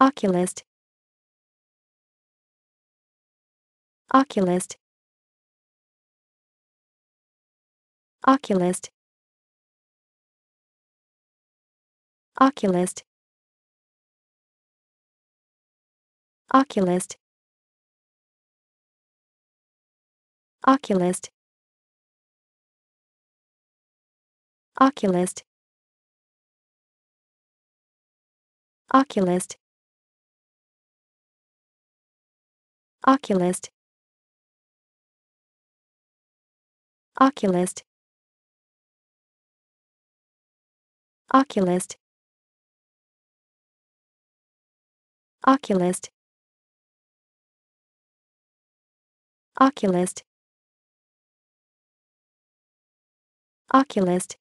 oculist. Oculist. Oculist. Oculist. Oculist. Oculist. Oculist. Oculist oculist. Oculist. Oculist. Oculist. Oculist. Oculist